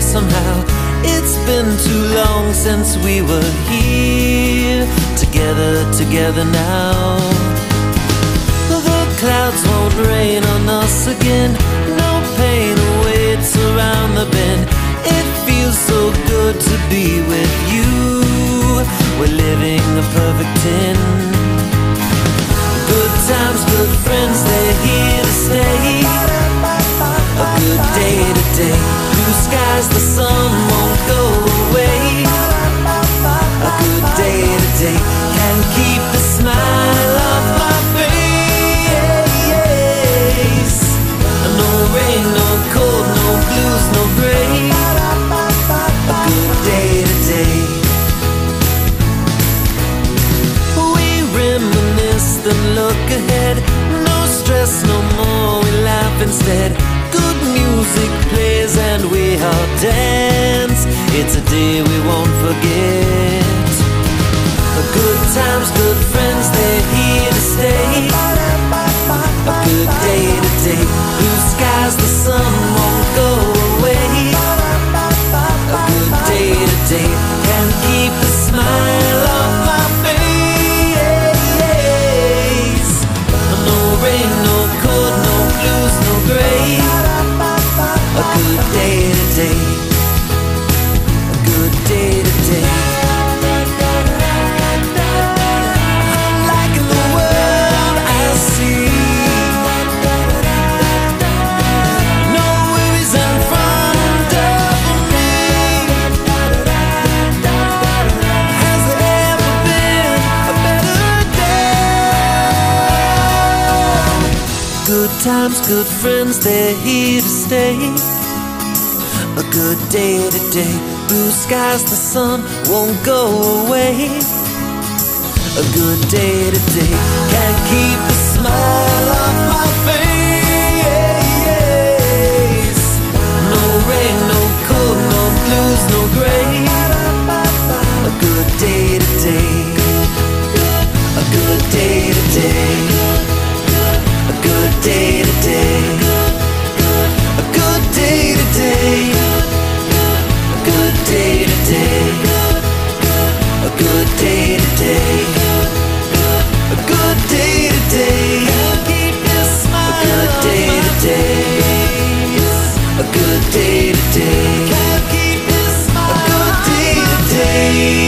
strangest somehow. It's been too long since we were here together, together now. The clouds won't rain on us again. No pain awaits around the bend. It feels so good to be with you. We're living a perfect ten. Stress, no more, we laugh instead. Good music plays and we all dance. Times, good friends, they're here to stay. A good day today. Blue skies, the sun won't go away. A good day today. Can't keep a smile off my away.